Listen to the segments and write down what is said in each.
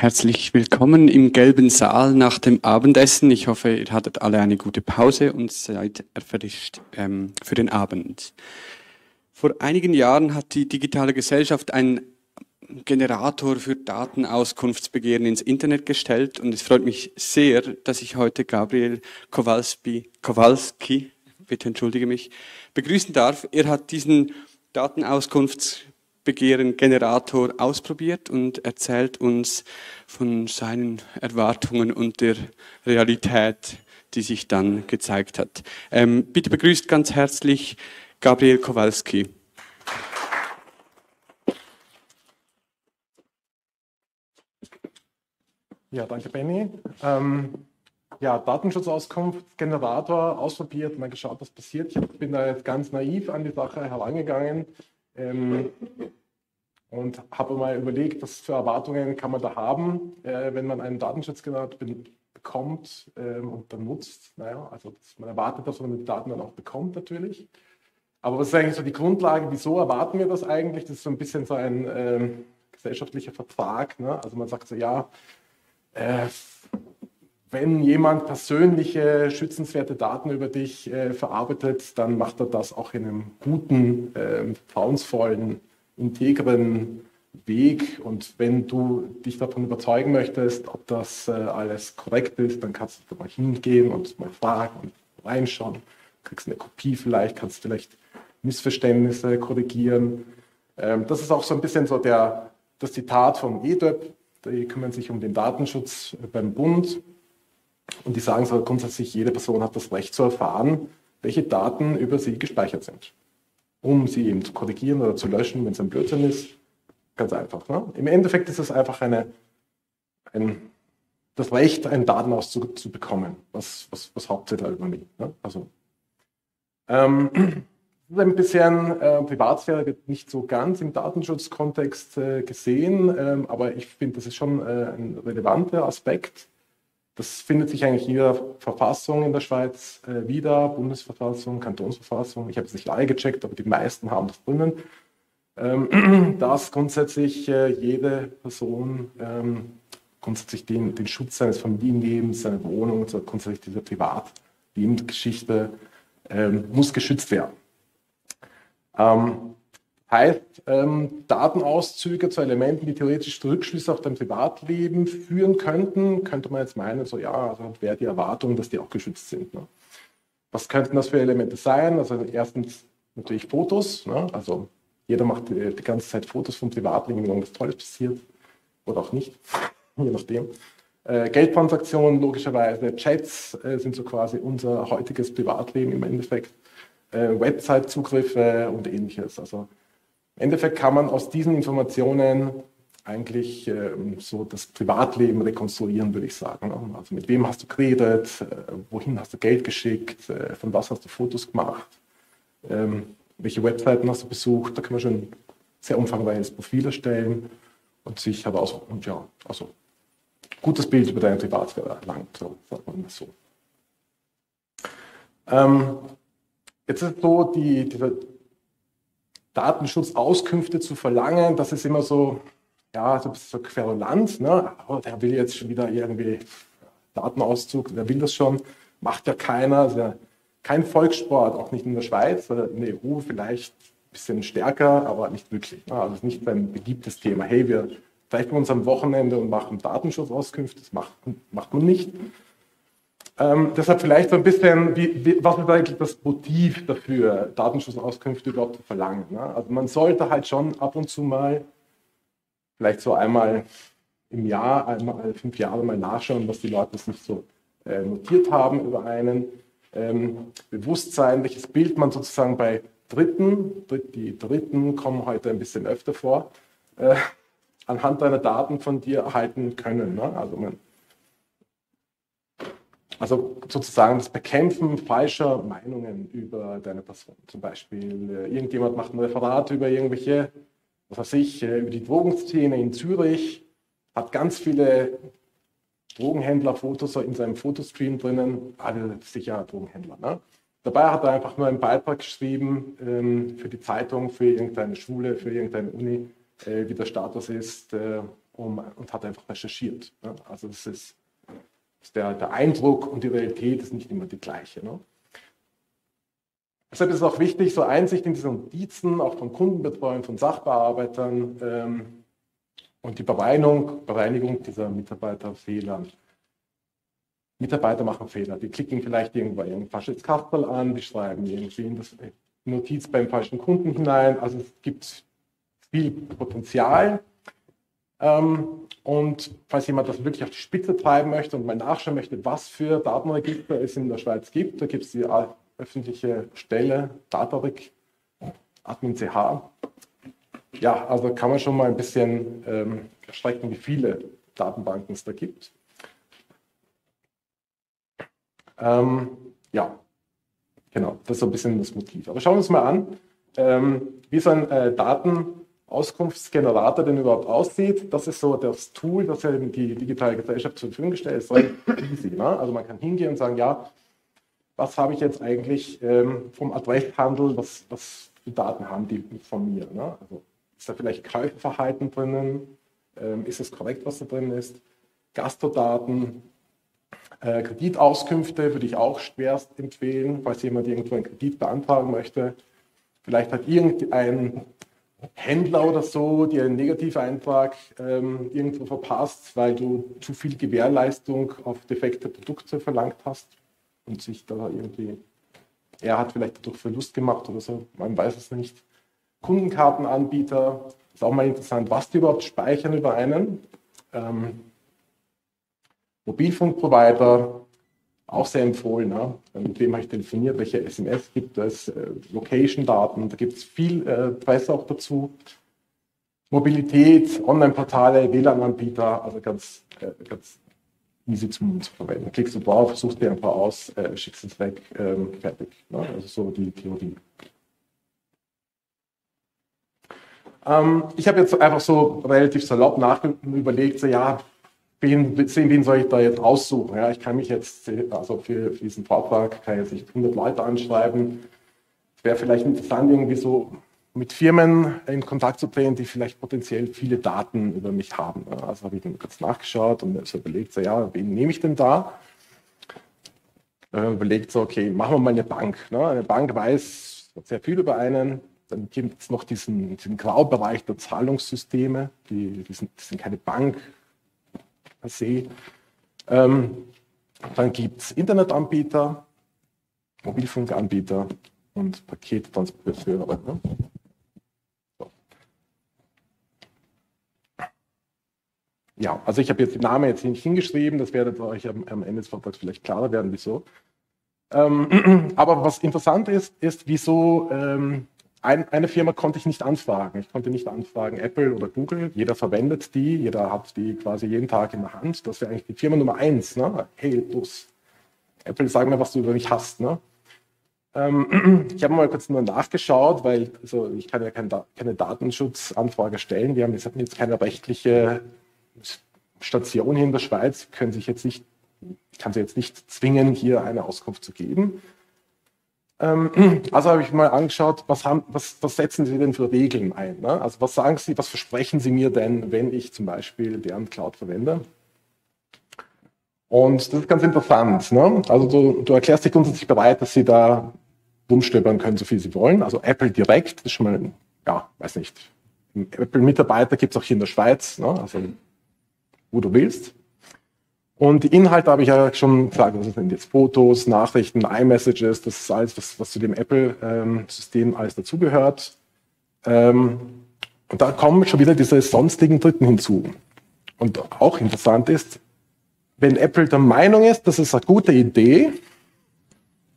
Herzlich willkommen im gelben Saal nach dem Abendessen. Ich hoffe, ihr hattet alle eine gute Pause und seid erfrischt ähm, für den Abend. Vor einigen Jahren hat die digitale Gesellschaft einen Generator für Datenauskunftsbegehren ins Internet gestellt und es freut mich sehr, dass ich heute Gabriel Kowalski, Kowalski bitte entschuldige mich, begrüßen darf. Er hat diesen Datenauskunftsbegehren Begehren Generator ausprobiert und erzählt uns von seinen Erwartungen und der Realität, die sich dann gezeigt hat. Ähm, bitte begrüßt ganz herzlich Gabriel Kowalski. Ja, danke Benny. Ähm, ja, Datenschutzauskunft, Generator ausprobiert, mal geschaut, was passiert. Ich bin da jetzt ganz naiv an die Sache herangegangen. Ähm, und habe mal überlegt, was für Erwartungen kann man da haben, äh, wenn man einen Datenschutzgenerator bekommt ähm, und dann nutzt. Naja, also man erwartet, dass man die Daten dann auch bekommt natürlich. Aber was ist eigentlich so die Grundlage? Wieso erwarten wir das eigentlich? Das ist so ein bisschen so ein äh, gesellschaftlicher Vertrag. Ne? Also man sagt so, ja, äh, wenn jemand persönliche, schützenswerte Daten über dich äh, verarbeitet, dann macht er das auch in einem guten, äh, vertrauensvollen, integren Weg. Und wenn du dich davon überzeugen möchtest, ob das äh, alles korrekt ist, dann kannst du da mal hingehen und mal fragen und reinschauen. Du kriegst eine Kopie vielleicht, kannst vielleicht Missverständnisse korrigieren. Ähm, das ist auch so ein bisschen so der, das Zitat vom EDÖP. Die kümmern sich um den Datenschutz beim Bund. Und die sagen so grundsätzlich, jede Person hat das Recht zu erfahren, welche Daten über sie gespeichert sind, um sie eben zu korrigieren oder zu löschen, wenn es ein Blödsinn ist. Ganz einfach. Ne? Im Endeffekt ist es einfach eine, ein, das Recht, einen Datenauszug zu bekommen, was, was, was Hauptsache über mich. Ne? Also, ähm, ein bisschen äh, Privatsphäre wird nicht so ganz im Datenschutzkontext äh, gesehen, ähm, aber ich finde, das ist schon äh, ein relevanter Aspekt. Das findet sich eigentlich in jeder Verfassung in der Schweiz äh, wieder, Bundesverfassung, Kantonsverfassung. Ich habe es nicht alle gecheckt, aber die meisten haben das drinnen. Ähm, dass grundsätzlich äh, jede Person ähm, grundsätzlich den, den Schutz seines Familienlebens, seiner Wohnung, also grundsätzlich diese Privatlebensgeschichte ähm, muss geschützt werden. Ähm, Heißt, Datenauszüge zu Elementen, die theoretisch Rückschlüsse auf dein Privatleben führen könnten, könnte man jetzt meinen, so ja, also wäre die Erwartung, dass die auch geschützt sind. Ne? Was könnten das für Elemente sein? Also erstens natürlich Fotos, ne? also jeder macht die, die, ganze Zeit Fotos vom Privatleben, wenn irgendwas Tolles passiert oder auch nicht, je nachdem. Äh, Geldtransaktionen logischerweise, Chats äh, sind so quasi unser heutiges Privatleben im Endeffekt, äh, Website-Zugriffe und ähnliches. Also im Endeffekt kann man aus diesen Informationen eigentlich ähm, so das Privatleben rekonstruieren, würde ich sagen. Ne? Also mit wem hast du geredet, äh, wohin hast du Geld geschickt, äh, von was hast du Fotos gemacht, ähm, welche Webseiten hast du besucht, da kann man schon ein sehr umfangreiches Profil erstellen und sich aber auch, und ja, also gutes Bild über deine Privatsphäre erlangt, sagt man das so. Ähm, jetzt ist so, die, diese Datenschutzauskünfte zu verlangen, das ist immer so, ja, so, so querulant. Ne? Oh, der will jetzt schon wieder irgendwie Datenauszug, der will das schon, macht ja keiner. Ja kein Volkssport, auch nicht in der Schweiz, in der EU vielleicht ein bisschen stärker, aber nicht wirklich. Ne? Also nicht ein beliebtes Thema. Hey, wir treffen uns am Wochenende und machen Datenschutzauskünfte, das macht, macht man nicht. Ähm, deshalb vielleicht so ein bisschen, wie, wie, was ist eigentlich das Motiv dafür, Datenschutzauskünfte überhaupt zu verlangen? Ne? Also man sollte halt schon ab und zu mal, vielleicht so einmal im Jahr, einmal alle fünf Jahre mal nachschauen, was die Leute sich so äh, notiert haben über einen. Ähm, Bewusstsein, welches Bild man sozusagen bei Dritten, die Dritten kommen heute ein bisschen öfter vor, äh, anhand deiner Daten von dir erhalten können. Ne? Also man also sozusagen das Bekämpfen falscher Meinungen über deine Person. Zum Beispiel, äh, irgendjemand macht ein Referat über irgendwelche, was weiß ich, äh, über die Drogenszene in Zürich, hat ganz viele Drogenhändler-Fotos in seinem Fotostream drinnen, alle sicher Drogenhändler. Ne? Dabei hat er einfach nur einen Beitrag geschrieben ähm, für die Zeitung, für irgendeine Schule, für irgendeine Uni, äh, wie der Status ist. Äh, um, und hat einfach recherchiert. Ne? Also das ist der, der, Eindruck und die Realität ist nicht immer die gleiche. Ne? Deshalb ist es auch wichtig, so Einsicht in diese Notizen, auch von Kundenbetreuern, von Sachbearbeitern ähm, und die Bereinigung, Bereinigung dieser Mitarbeiterfehler. Mitarbeiter machen Fehler. Die klicken vielleicht irgendwo ein falsches Kastel an, die schreiben irgendwie in das Notiz beim falschen Kunden hinein. Also es gibt viel Potenzial. Ähm, und falls jemand das wirklich auf die Spitze treiben möchte und mal nachschauen möchte, was für Datenregister es in der Schweiz gibt, da gibt es die öffentliche Stelle, Datarec, Admin CH. Ja, also kann man schon mal ein bisschen ähm, erschrecken, wie viele Datenbanken es da gibt. Ähm, ja, genau, das ist so ein bisschen das Motiv. Aber schauen wir uns mal an, ähm, wie so ein äh, Datenauskunftsgenerator denn überhaupt aussieht. Das ist so das Tool, das ja die digitale Gesellschaft zur Verfügung gestellt ist. easy, ne? Also man kann hingehen und sagen, ja, was habe ich jetzt eigentlich ähm, vom Adresshandel, was, was für Daten haben die von mir? Ne? Also ist da vielleicht Käuferverhalten drinnen? Ähm, ist es korrekt, was da drin ist? Gastrodaten, äh, Kreditauskünfte würde ich auch schwerst empfehlen, falls jemand irgendwo einen Kredit beantragen möchte. Vielleicht hat irgendein Händler oder so dir einen Negativeintrag ähm, irgendwo verpasst, weil du zu viel Gewährleistung auf defekte Produkte verlangt hast und sich da irgendwie, er hat vielleicht dadurch Verlust gemacht oder so, man weiß es nicht. Kundenkartenanbieter, ist auch mal interessant, was die überhaupt speichern über einen. Ähm, Mobilfunkprovider, auch sehr empfohlen. Ne? Mit wem habe ich telefoniert, welche SMS gibt es, äh, Location-Daten, da gibt es viel äh, Presse auch dazu. Mobilität, Online-Portale, WLAN-Anbieter, also ganz, äh, ganz easy zum, zu verwenden. Klickst du drauf, suchst dir ein paar aus, äh, schickst es weg, ähm, fertig. Ne? Also so die Theorie. Ähm, ich habe jetzt einfach so relativ salopp nach überlegt, so ja, wen, wen soll ich da jetzt aussuchen? Ja, ich kann mich jetzt, also für, für diesen Vortrag, kann ich jetzt nicht 100 Leute anschreiben. Es wäre vielleicht interessant, irgendwie so mit Firmen in Kontakt zu treten, die vielleicht potenziell viele Daten über mich haben. Also habe ich dann kurz nachgeschaut und so überlegt, so, ja, wen nehme ich denn da? Äh, überlegt so, okay, machen wir mal eine Bank. Ne? Eine Bank weiß sehr viel über einen. Dann gibt es noch diesen, diesen Graubereich der Zahlungssysteme. Die, die, sind, die sind keine Bank, per se. Ähm, dann gibt es Internetanbieter, Mobilfunkanbieter und Pakettransporteure. Ne? Ja, also ich habe jetzt den Namen jetzt nicht hingeschrieben, das werdet euch am, am Ende des Vortrags vielleicht klarer werden, wieso. Ähm, aber was interessant ist, ist, wieso ähm, ein, eine Firma konnte ich nicht anfragen. Ich konnte nicht anfragen Apple oder Google. Jeder verwendet die, jeder hat die quasi jeden Tag in der Hand. Das wäre eigentlich die Firma Nummer eins. Ne? Hey, los. Apple, sag mir, was du über mich hast. Ne? Ähm, ich habe mal kurz nur nachgeschaut, weil also ich kann ja kein, keine Datenschutzanfrage stellen. Wir haben jetzt keine rechtliche Station hier in der Schweiz, können sich jetzt nicht, kann sie jetzt nicht zwingen, hier eine Auskunft zu geben. Ähm, also habe ich mal angeschaut, was, haben, was, was setzen Sie denn für Regeln ein? Ne? Also was sagen Sie, was versprechen Sie mir denn, wenn ich zum Beispiel deren Cloud verwende? Und das ist ganz interessant. Ne? Also du, du erklärst dich grundsätzlich bereit, dass Sie da rumstöbern können, so viel Sie wollen. Also Apple direkt, das ist schon mal, ja, weiß nicht. Apple-Mitarbeiter gibt es auch hier in der Schweiz, ne? also wo du willst. Und die Inhalte habe ich ja schon gesagt, das sind jetzt Fotos, Nachrichten, iMessages, das ist alles, was, was zu dem Apple-System alles dazugehört. Ähm, und da kommen schon wieder diese sonstigen Dritten hinzu. Und auch interessant ist, wenn Apple der Meinung ist, das ist eine gute Idee,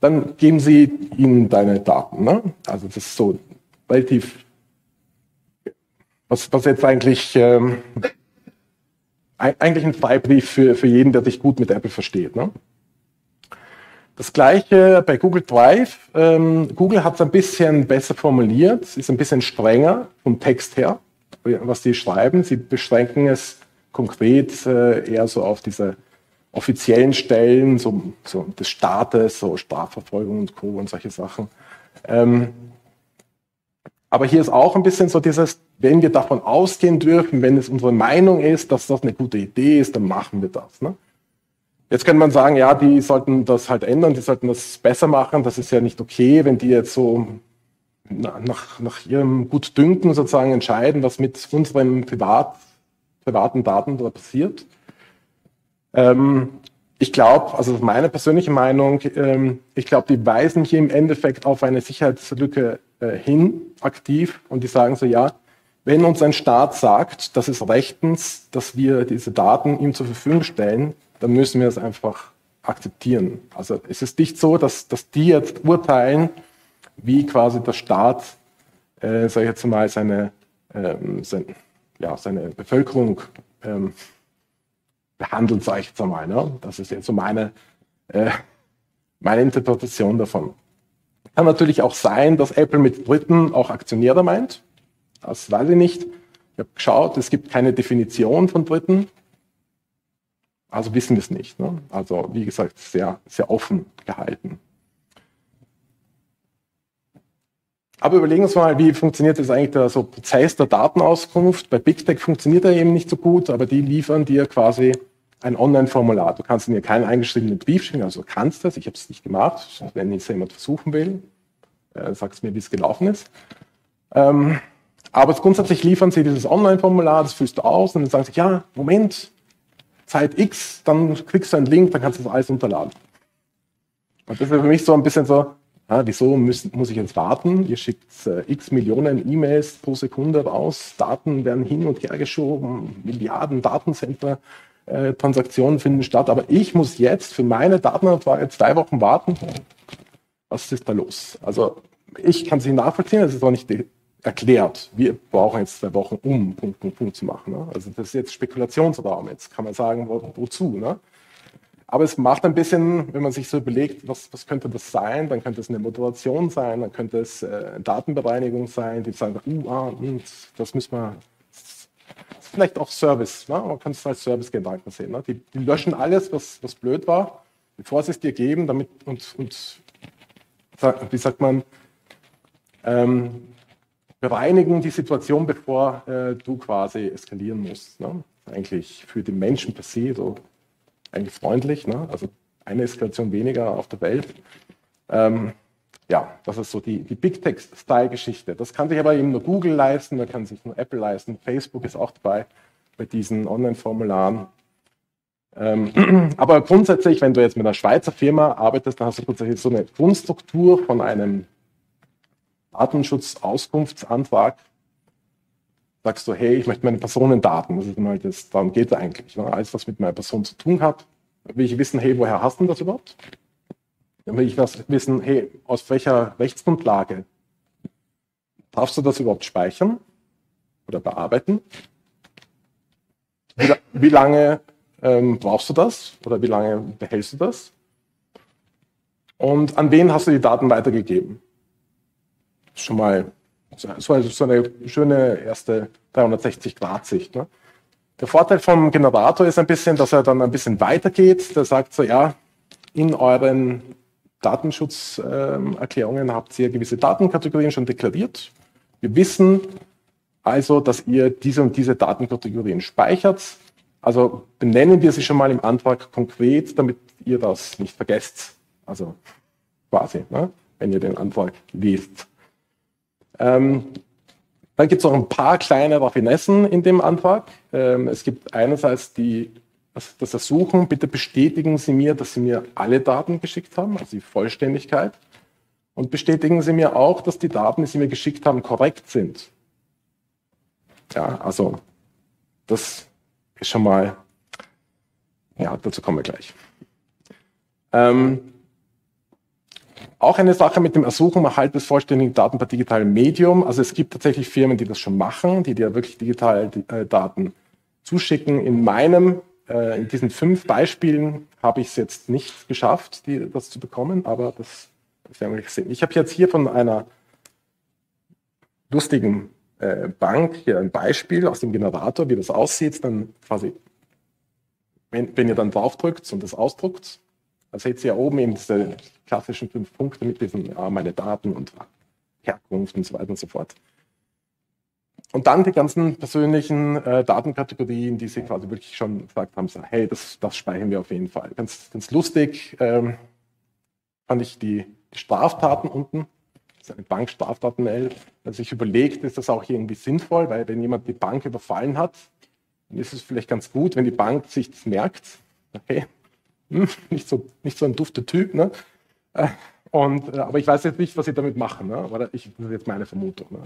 dann geben sie ihnen deine Daten. Ne? Also das ist so relativ, was, was jetzt eigentlich ähm, eigentlich ein Freibrief für, für jeden, der sich gut mit Apple versteht. Ne? Das gleiche bei Google Drive. Ähm, Google hat es ein bisschen besser formuliert, ist ein bisschen strenger vom Text her, was sie schreiben. Sie beschränken es konkret äh, eher so auf diese offiziellen Stellen so, so des Staates, so Strafverfolgung und Co. und solche Sachen. Ähm, Aber hier ist auch ein bisschen so dieses, wenn wir davon ausgehen dürfen, wenn es unsere Meinung ist, dass das eine gute Idee ist, dann machen wir das. Ne? Jetzt könnte man sagen, ja, die sollten das halt ändern, die sollten das besser machen. Das ist ja nicht okay, wenn die jetzt so nach, nach ihrem Gutdünken sozusagen entscheiden, was mit unseren Privat, privaten Daten da passiert. Ähm, ich glaube, also meine persönliche Meinung, ähm, ich glaube, die weisen hier im Endeffekt auf eine Sicherheitslücke äh, hin, aktiv, und die sagen so, ja, wenn uns ein Staat sagt, das ist rechtens, dass wir diese Daten ihm zur Verfügung stellen, dann müssen wir es einfach akzeptieren. Also es ist nicht so, dass, dass die jetzt urteilen, wie quasi der Staat, äh, sage ich jetzt mal, seine, ähm, sein, ja, seine Bevölkerung ähm, behandelt, sage ich jetzt einmal. Ne? Das ist jetzt so meine, äh, meine Interpretation davon. Kann natürlich auch sein, dass Apple mit Dritten auch Aktionäre meint. Das weiß ich nicht. Ich habe geschaut, es gibt keine Definition von Dritten. Also wissen wir es nicht. Ne? Also wie gesagt, sehr, sehr offen gehalten. Aber überlegen wir uns mal, wie funktioniert das eigentlich der so Prozess der Datenauskunft? Bei Big Tech funktioniert er eben nicht so gut, aber die liefern dir quasi ein Online-Formular. Du kannst mir keinen eingeschriebenen Brief schicken, also du kannst das. Ich habe es nicht gemacht. Wenn es jemand versuchen will, äh, sagst mir, wie es gelaufen ist. Ähm, aber grundsätzlich liefern sie dieses Online-Formular, das füllst du aus und dann sagen sie, ja, Moment, Zeit X, dann klickst du einen Link, dann kannst du das alles runterladen. Und das ist für mich so ein bisschen so, ja, wieso muss, muss ich jetzt warten? Ihr schickt äh, x Millionen E-Mails pro Sekunde raus, Daten werden hin und her geschoben, Milliarden Datencenter, äh, Transaktionen finden statt, aber ich muss jetzt für meine Datenabfrage zwei Wochen warten. Was ist da los? Also ich kann es nicht nachvollziehen, es ist auch nicht erklärt. Wir brauchen jetzt zwei Wochen, um Punkt, Punkt, Punkt zu machen. Ne? Also das ist jetzt Spekulationsraum. Jetzt kann man sagen, wo, wozu. Ne? Aber es macht ein bisschen, wenn man sich so überlegt, was, was könnte das sein, dann könnte es eine Moderation sein, dann könnte es äh, Datenbereinigung sein, die sagen, uh, ah, und das müssen wir, vielleicht auch Service, ne? man kann es als Service-Gedanken sehen. Ne? Die, die, löschen alles, was, was blöd war, bevor sie es dir geben, damit und, und wie sagt man, ähm, bereinigen die Situation, bevor äh, du quasi eskalieren musst. Ne? Eigentlich für den Menschen per se so eigentlich freundlich. Ne? Also eine Eskalation weniger auf der Welt. Ähm, ja, das ist so die, die Big Tech-Style-Geschichte. Das kann sich aber eben nur Google leisten, da kann sich nur Apple leisten. Facebook ist auch dabei bei diesen Online-Formularen. Ähm, aber grundsätzlich, wenn du jetzt mit einer Schweizer Firma arbeitest, dann hast du grundsätzlich so eine Grundstruktur von einem Datenschutzauskunftsantrag. Sagst du, hey, ich möchte meine Personendaten, das ist mal das, darum geht es eigentlich. Ne? Alles, was mit meiner Person zu tun hat, will ich wissen, hey, woher hast du das überhaupt? Dann will ich wissen, hey, aus welcher Rechtsgrundlage darfst du das überhaupt speichern oder bearbeiten? Wie, wie lange ähm, brauchst du das oder wie lange behältst du das? Und an wen hast du die Daten weitergegeben? Schon mal so, eine schöne erste 360-Grad-Sicht. Ne? Der Vorteil vom Generator ist ein bisschen, dass er dann ein bisschen weitergeht. Der sagt so, ja, in euren Datenschutzerklärungen ähm, habt ihr gewisse Datenkategorien schon deklariert. Wir wissen also, dass ihr diese und diese Datenkategorien speichert. Also benennen wir sie schon mal im Antrag konkret, damit ihr das nicht vergesst. Also quasi, ne? wenn ihr den Antrag liest. Ähm, dann gibt es noch ein paar kleine Raffinessen in dem Antrag. Ähm, es gibt einerseits die, das, Ersuchen, bitte bestätigen Sie mir, dass Sie mir alle Daten geschickt haben, also die Vollständigkeit. Und bestätigen Sie mir auch, dass die Daten, die Sie mir geschickt haben, korrekt sind. Ja, also das ist schon mal, ja, dazu kommen wir gleich. Ähm, auch eine Sache mit dem Ersuchen Erhalt des vollständigen Daten per digitalem Medium. Also es gibt tatsächlich Firmen, die das schon machen, die dir wirklich digitale äh, Daten zuschicken. In meinem, äh, in diesen fünf Beispielen habe ich es jetzt nicht geschafft, die, das zu bekommen, aber das, das werden wir sehen. Ich habe jetzt hier von einer lustigen äh, Bank hier ein Beispiel aus dem Generator, wie das aussieht. Dann quasi, wenn, wenn ihr dann draufdrückt und das ausdruckt, da seht ihr ja oben eben diese klassischen fünf Punkte mit diesen, ja, meine Daten und Herkunft und so weiter und so fort. und dann die ganzen persönlichen äh, Datenkategorien, die sie quasi wirklich schon gesagt haben, so, hey, das, das speichern wir auf jeden Fall. Ganz, ganz lustig ähm, fand ich die, die Straftaten unten. Das ist eine Bankstraftaten-L. Also ich überlegt, ist das auch irgendwie sinnvoll, weil wenn jemand die Bank überfallen hat, dann ist es vielleicht ganz gut, wenn die Bank sich das merkt. Okay, nicht, so, nicht so ein dufter Typ, ne? Äh, und, äh, aber ich weiß jetzt nicht, was sie damit machen. Ne? Aber ich, das ist jetzt meine Vermutung. Ne?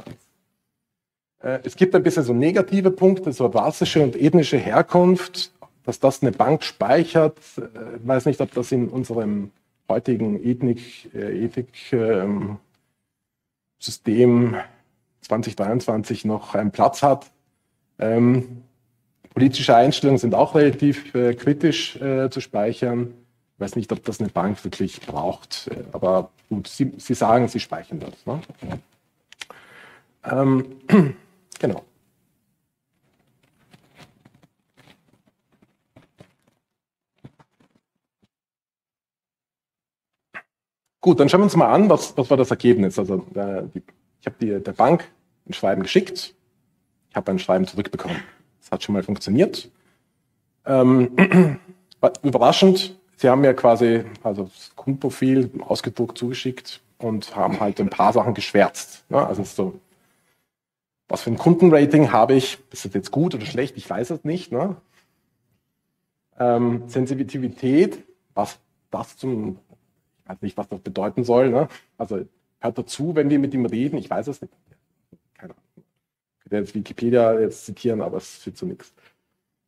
Äh, es gibt ein bisschen so negative Punkte, so rassische und ethnische Herkunft, dass das eine Bank speichert. Ich weiß nicht, ob das in unserem heutigen Ethik-System 2023 noch einen Platz hat. Ähm, politische Einstellungen sind auch relativ äh, kritisch äh, zu speichern. Ich weiß nicht, ob das eine Bank wirklich braucht, aber gut, Sie, Sie sagen, Sie speichern das. Ne? Ähm, Genau. Gut, dann schauen wir uns mal an, was, was war das Ergebnis. Also äh, die, ich habe der Bank ein Schreiben geschickt, ich habe ein Schreiben zurückbekommen. Das hat schon mal funktioniert. Ähm, überraschend, sie haben mir quasi also das Kundenprofil ausgedruckt zugeschickt und haben halt ein paar Sachen geschwärzt. Ne? Also so was für ein Kundenrating habe ich? Ist das jetzt gut oder schlecht? Ich weiß es nicht. Ne? Ähm, Sensitivität, was das zum, ich weiß nicht, was das bedeuten soll. Ne? Also hört dazu, wenn wir mit ihm reden. Ich weiß es nicht. Ich könnte jetzt Wikipedia jetzt zitieren, aber es führt zu nichts.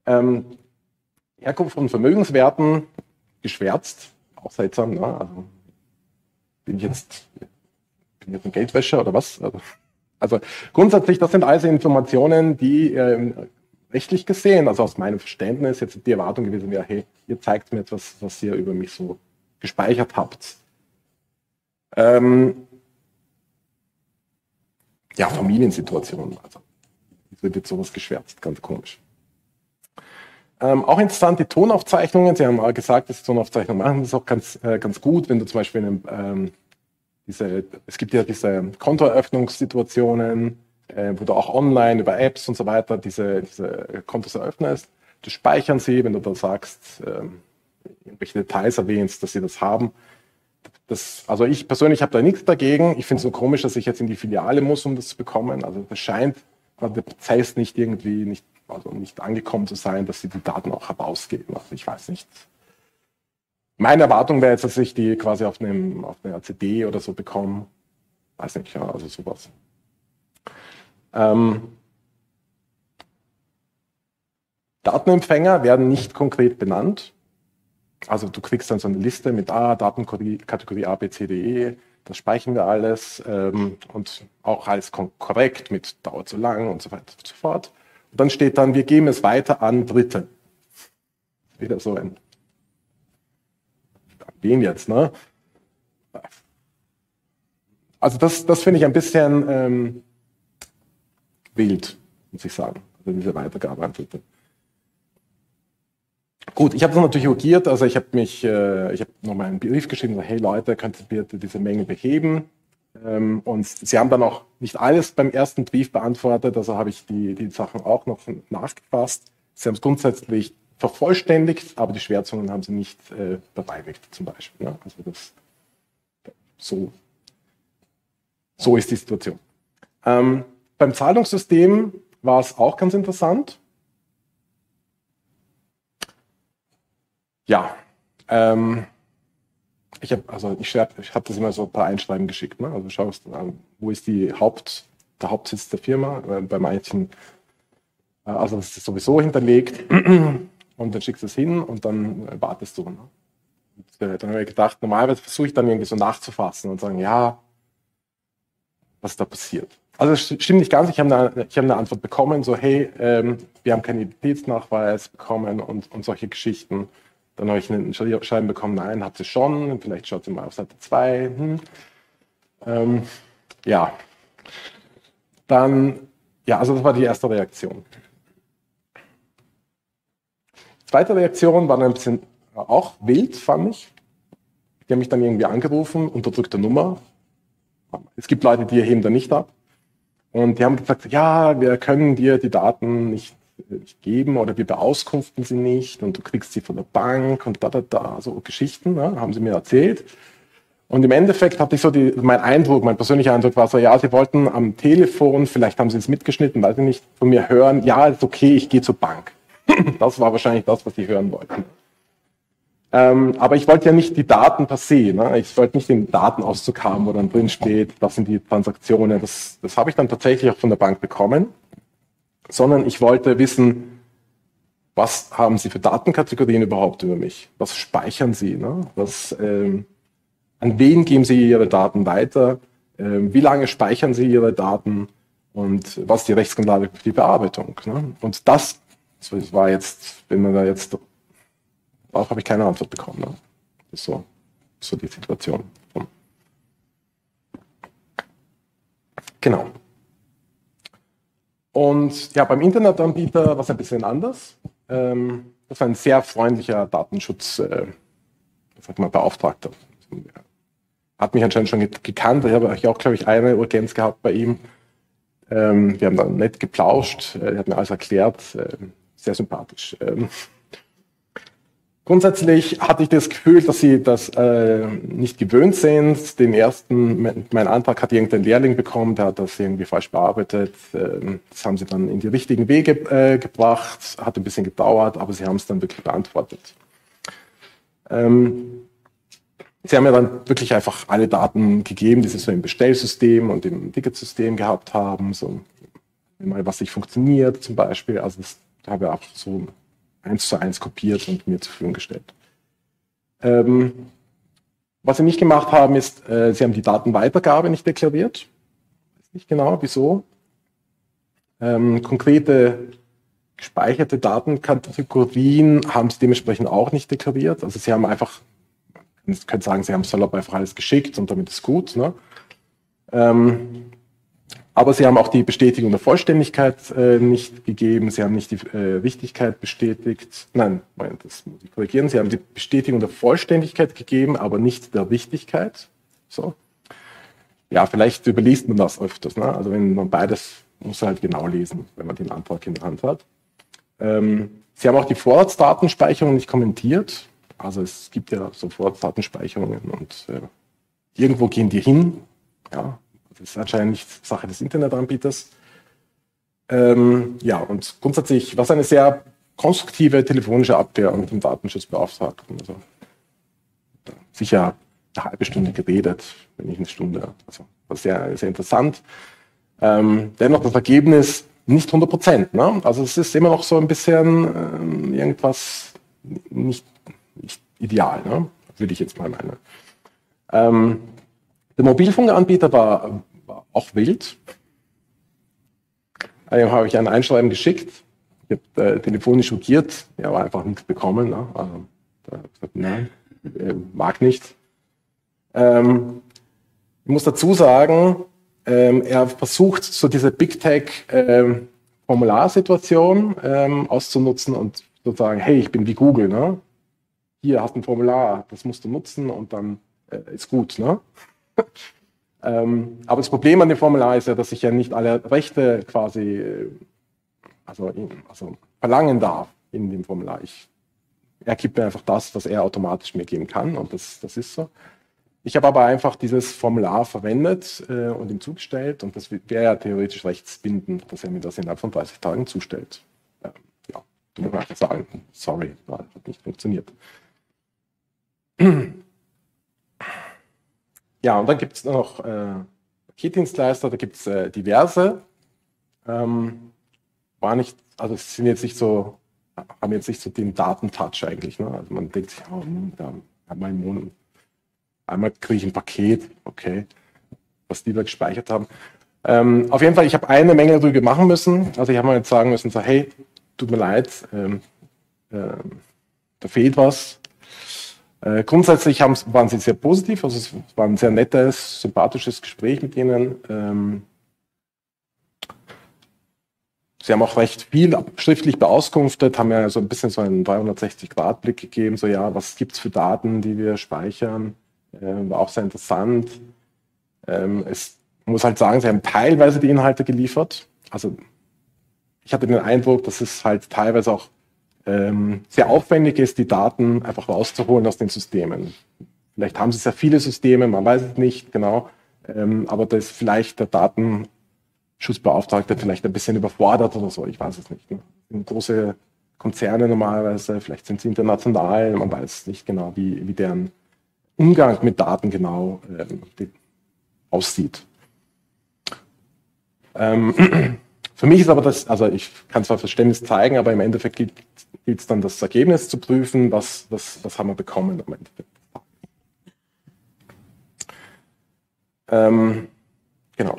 Ähm, Herkunft von Vermögenswerten, geschwärzt, auch seltsam. Ne? Also, bin ich jetzt, bin jetzt ein Geldwäscher oder was? Also, also grundsätzlich, das sind also Informationen, die ähm, rechtlich gesehen, also aus meinem Verständnis, jetzt die Erwartung gewesen wäre, hey, ihr zeigt mir etwas, was ihr über mich so gespeichert habt. Ähm, ja, Familiensituationen. Also, wird sowas geschwärzt? Ganz komisch. Ähm, auch interessant, die Tonaufzeichnungen. Sie haben gesagt, dass Tonaufzeichnungen machen. Das auch ganz, äh, ganz gut, wenn du zum Beispiel in einem ähm, diese, es gibt ja diese Kontoeröffnungssituationen, äh, wo du auch online über Apps und so weiter diese, diese Kontos eröffnest. Du speichern sie, wenn du da sagst, ähm, irgendwelche Details erwähnst, dass sie das haben. Das, also ich persönlich habe da nichts dagegen. Ich finde es so komisch, dass ich jetzt in die Filiale muss, um das zu bekommen. Also das scheint der Prozess nicht irgendwie nicht, also nicht angekommen zu sein, dass sie die Daten auch herausgeben. Also ich weiß nicht, meine Erwartung wäre jetzt, dass ich die quasi auf, einem, auf einer CD oder so bekomme. Weiß nicht, ja, also sowas. Ähm, Datenempfänger werden nicht konkret benannt. Also du kriegst dann so eine Liste mit A, Datenkategorie A, B, C, D, E. Das speichern wir alles ähm, und auch alles korrekt mit dauert so lang und so weiter und so fort. Und dann steht dann, wir geben es weiter an Dritte. Wieder so ein wen jetzt, ne? Also das, das finde ich ein bisschen ähm, wild, muss ich sagen, diese Weitergabe an Dritte. Gut, ich habe das natürlich urgiert, also ich habe mich, äh, ich habe nochmal einen Brief geschrieben, so, hey Leute, könnt ihr bitte diese Mängel beheben? Ähm, und sie haben dann auch nicht alles beim ersten Brief beantwortet, also habe ich die, die Sachen auch noch nachgefasst. Sie haben es grundsätzlich vervollständigt, aber die Schwärzungen haben sie nicht äh, bereinigt, zum Beispiel. Ne? Also das, so, so ist die Situation. Ähm, beim Zahlungssystem war es auch ganz interessant. Ja, ähm, ich habe also ich, ich hab das immer so ein paar Einschreiben geschickt. Ne? Also schaust, äh, wo ist die Haupt, der Hauptsitz der Firma? Äh, bei manchen, äh, also das ist sowieso hinterlegt und dann schickst du es hin und dann äh, wartest du. Ne? Dann habe ich gedacht, normalerweise versuche ich dann irgendwie so nachzufassen und sagen, ja, was da passiert. Also es stimmt nicht ganz, ich habe eine, hab eine Antwort bekommen, so hey, ähm, wir haben keinen Identitätsnachweis bekommen und, und solche Geschichten. Dann habe ich einen Schreiben bekommen, nein, habt ihr schon, vielleicht schaut ihr mal auf Seite 2. Hm. Ähm, ja, dann, ja, also das war die erste Reaktion. Zweite Reaktion war ein bisschen auch wild, fand ich. Die haben mich dann irgendwie angerufen, unterdrückte Nummer. Es gibt Leute, die heben da nicht ab. Und die haben gesagt, ja, wir können dir die Daten nicht geben oder wir beauskunften sie nicht und du kriegst sie von der Bank und da, da, da, so Geschichten, ne, haben sie mir erzählt. Und im Endeffekt hatte ich so die, mein Eindruck, mein persönlicher Eindruck war so, ja, sie wollten am Telefon, vielleicht haben sie es mitgeschnitten, weiß ich nicht, von mir hören, ja, ist okay, ich gehe zur Bank. das war wahrscheinlich das, was sie hören wollten. Ähm, aber ich wollte ja nicht die Daten per se. Ne? Ich wollte nicht den Datenauszug haben, wo dann drin steht, das sind die Transaktionen. Das, das habe ich dann tatsächlich auch von der Bank bekommen. Sondern ich wollte wissen, was haben Sie für Datenkategorien überhaupt über mich? Was speichern Sie? Ne? Was, ähm, an wen geben Sie Ihre Daten weiter? Ähm, wie lange speichern Sie Ihre Daten? Und was die Rechtsgrundlage für die Bearbeitung? Ne? Und das, das war jetzt, wenn man da jetzt, darauf habe ich keine Antwort bekommen. Ne? Das ist so, so die Situation. Genau. Und ja, beim Internetanbieter war es ein bisschen anders. Ähm, das war ein sehr freundlicher Datenschutz, äh, sag mal, Beauftragter hat mich anscheinend schon gekannt. Ich habe auch, glaube ich, eine Urgenz gehabt bei ihm. Ähm, wir haben dann nett geplauscht. Er hat mir alles erklärt. Äh, sehr sympathisch. Ähm, grundsätzlich hatte ich das Gefühl, dass sie das äh, nicht gewöhnt sind. Den ersten, mein Antrag hat irgendein Lehrling bekommen, der hat das irgendwie falsch bearbeitet. Ähm, das haben sie dann in die richtigen Wege äh, gebracht. Hat ein bisschen gedauert, aber sie haben es dann wirklich beantwortet. Ähm, Sie haben ja dann wirklich einfach alle Daten gegeben, die Sie so im Bestellsystem und im Ticketsystem gehabt haben, so mal was nicht funktioniert zum Beispiel. Also das habe ich auch so eins zu eins kopiert und mir zur Verfügung gestellt. Ähm, was Sie nicht gemacht haben, ist, äh, Sie haben die Datenweitergabe nicht deklariert. Weiß nicht genau, wieso. Ähm, konkrete gespeicherte Datenkategorien haben Sie dementsprechend auch nicht deklariert. Also Sie haben einfach ich könnte sagen, sie haben salopp einfach alles geschickt und damit ist gut. Ne? Ähm, aber sie haben auch die Bestätigung der Vollständigkeit äh, nicht gegeben. Sie haben nicht die äh, Wichtigkeit bestätigt. Nein, Moment, das muss ich korrigieren. Sie haben die Bestätigung der Vollständigkeit gegeben, aber nicht der Wichtigkeit. So. Ja, vielleicht überliest man das öfters. Ne? Also wenn man beides muss halt genau lesen, wenn man den Antrag in der Hand hat. Ähm, sie haben auch die Vorratsdatenspeicherung nicht kommentiert. Also es gibt ja sofort Datenspeicherungen und äh, irgendwo gehen die hin. Ja, das ist anscheinend nicht Sache des Internetanbieters. Ähm, ja, und grundsätzlich war es eine sehr konstruktive telefonische Abwehr mit dem Datenschutzbeauftragten. Also sicher eine halbe Stunde geredet, wenn nicht eine Stunde. Also war sehr, sehr interessant. Ähm, dennoch das Ergebnis nicht 100 Prozent. Ne? Also es ist immer noch so ein bisschen ähm, irgendwas nicht nicht ideal, ne? würde ich jetzt mal meinen. Ähm, der Mobilfunkanbieter war auch wild. Dem habe ich ein Einschreiben geschickt. Ich habe äh, telefonisch schockiert. Er war einfach nichts bekommen. Ne? Also, da gesagt, nein, äh, mag nicht. Ähm, ich muss dazu sagen, ähm, er versucht so diese Big Tech ähm, Formularsituation ähm, auszunutzen und sozusagen, hey, ich bin wie Google. Ne? hier hast ein Formular, das musst du nutzen und dann äh, ist gut. Ne? ähm, aber das Problem an dem Formular ist ja, dass ich ja nicht alle Rechte quasi äh, also, also verlangen darf in dem Formular. Ich, er gibt mir einfach das, was er automatisch mir geben kann und das, das ist so. Ich habe aber einfach dieses Formular verwendet äh, und ihm zugestellt und das wäre ja theoretisch rechtsbindend, dass er mir das innerhalb von 30 Tagen zustellt. Ähm, ja, du einfach sagen, sorry, hat nicht funktioniert. Ja, und dann gibt es noch äh, Paketdienstleister, da gibt es äh, diverse. Ähm, war nicht, also sind jetzt nicht so, haben jetzt nicht so den Datentouch eigentlich. Ne? Also man denkt sich, oh, hm, da einmal im Monat, einmal kriege ich ein Paket, okay, was die da gespeichert haben. Ähm, auf jeden Fall, ich habe eine Menge darüber machen müssen. Also ich habe mal jetzt sagen müssen, so, hey, tut mir leid, ähm, äh, da fehlt was, äh, grundsätzlich haben, waren sie sehr positiv, also es war ein sehr nettes, sympathisches Gespräch mit ihnen. Ähm, sie haben auch recht viel schriftlich beauskunftet, haben ja so ein bisschen so einen 360-Grad-Blick gegeben, so ja, was gibt es für Daten, die wir speichern, äh, war auch sehr interessant. Ähm, es, muss halt sagen, sie haben teilweise die Inhalte geliefert. Also ich hatte den Eindruck, dass es halt teilweise auch ähm, sehr aufwendig ist, die Daten einfach rauszuholen aus den Systemen. Vielleicht haben sie sehr viele Systeme, man weiß es nicht genau, ähm, aber da ist vielleicht der Datenschutzbeauftragte vielleicht ein bisschen überfordert oder so, ich weiß es nicht. Ne? Große Konzerne normalerweise, vielleicht sind sie international, man weiß nicht genau, wie, wie deren Umgang mit Daten genau ähm, aussieht. Ähm, für mich ist aber das, also ich kann zwar Verständnis zeigen, aber im Endeffekt gilt, es dann das Ergebnis zu prüfen, was, was, was haben wir bekommen im Endeffekt. Ähm, genau.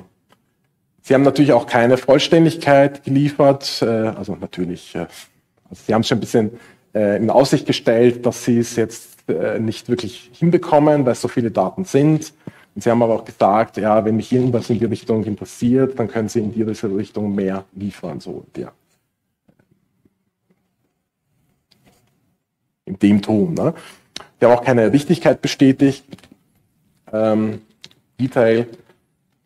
Sie haben natürlich auch keine Vollständigkeit geliefert, äh, also natürlich, äh, also Sie haben es schon ein bisschen äh, in Aussicht gestellt, dass Sie es jetzt äh, nicht wirklich hinbekommen, weil es so viele Daten sind. Und Sie haben aber auch gesagt, ja, wenn mich irgendwas in die Richtung interessiert, dann können Sie in diese Richtung mehr liefern. So, ja. In dem Ton. Ne? Sie haben auch keine Richtigkeit bestätigt. Ähm, Detail.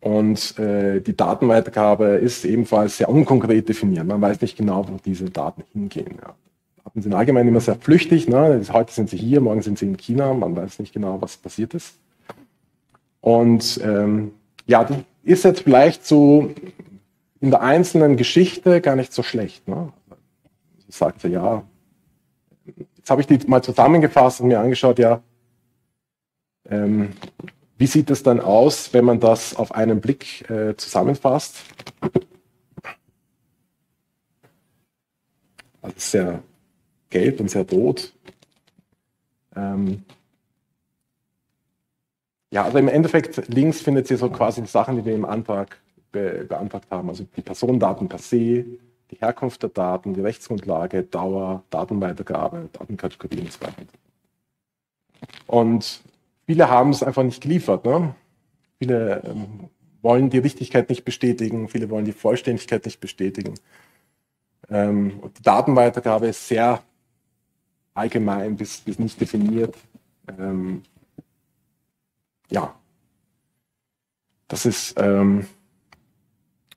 Und äh, die Datenweitergabe ist ebenfalls sehr unkonkret definiert. Man weiß nicht genau, wo diese Daten hingehen. Ja. Daten sind allgemein immer sehr flüchtig. Ne? Heute sind sie hier, morgen sind sie in China. Man weiß nicht genau, was passiert ist. Und ähm, ja, das ist jetzt vielleicht so in der einzelnen Geschichte gar nicht so schlecht. Ne? Sagt sie, ja, jetzt habe ich die mal zusammengefasst und mir angeschaut, ja, ähm, wie sieht es dann aus, wenn man das auf einen Blick äh, zusammenfasst? Also sehr gelb und sehr rot. Ähm, ja, also im Endeffekt links findet ihr so quasi die Sachen, die wir im Antrag be beantragt haben. Also die Personendaten per se, die Herkunft der Daten, die Rechtsgrundlage, Dauer, Datenweitergabe, Datenkategorien und so weiter. Und viele haben es einfach nicht geliefert. Ne? Viele ähm, wollen die Richtigkeit nicht bestätigen, viele wollen die Vollständigkeit nicht bestätigen. Ähm, die Datenweitergabe ist sehr allgemein bis, bis nicht definiert. Ähm, ja, das ist, ähm,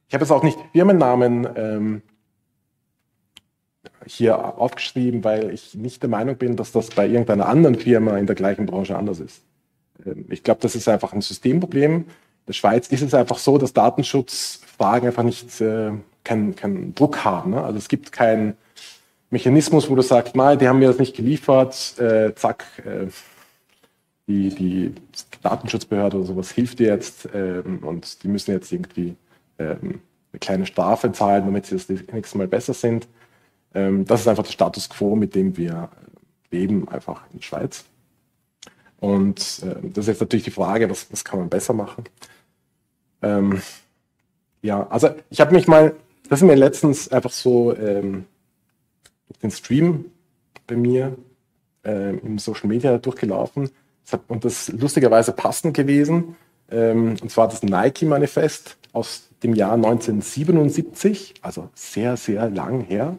ich habe jetzt auch nicht Firmennamen ähm, hier aufgeschrieben, weil ich nicht der Meinung bin, dass das bei irgendeiner anderen Firma in der gleichen Branche anders ist. Ähm, ich glaube, das ist einfach ein Systemproblem. In der Schweiz ist es einfach so, dass Datenschutzfragen einfach nicht äh, keinen kein Druck haben. Ne? Also es gibt keinen Mechanismus, wo du sagst, mal, die haben mir das nicht geliefert, äh, zack, äh, die, die Datenschutzbehörde oder sowas hilft dir jetzt ähm, und die müssen jetzt irgendwie ähm, eine kleine Strafe zahlen, damit sie das nächste Mal besser sind. Ähm, das ist einfach der Status quo, mit dem wir leben, einfach in der Schweiz. Und äh, das ist jetzt natürlich die Frage, was, was kann man besser machen? Ähm, ja, also ich habe mich mal, das ist mir letztens einfach so ähm, den Stream bei mir äh, im Social Media durchgelaufen und das lustigerweise passend gewesen. Ähm, und zwar das Nike-Manifest aus dem Jahr 1977, also sehr, sehr lang her.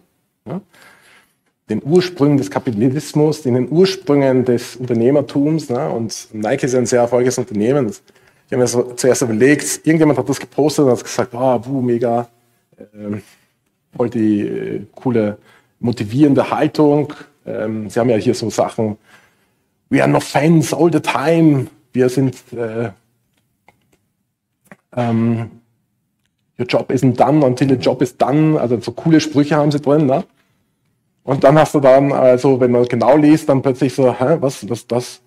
Den Ursprüngen des Kapitalismus, in den Ursprüngen des Unternehmertums. Ne? Und Nike ist ein sehr erfolgreiches Unternehmen. Ich habe mir so zuerst überlegt, irgendjemand hat das gepostet und hat gesagt, oh, wuh, mega, äh, voll die äh, coole, motivierende Haltung. Ähm, Sie haben ja hier so Sachen we are no fans all the time. Wir sind, äh, ähm, your job isn't done until the job is done. Also so coole Sprüche haben sie drin. Ne? Und dann hast du dann, also wenn man genau liest, dann plötzlich so, hä, was, was, das?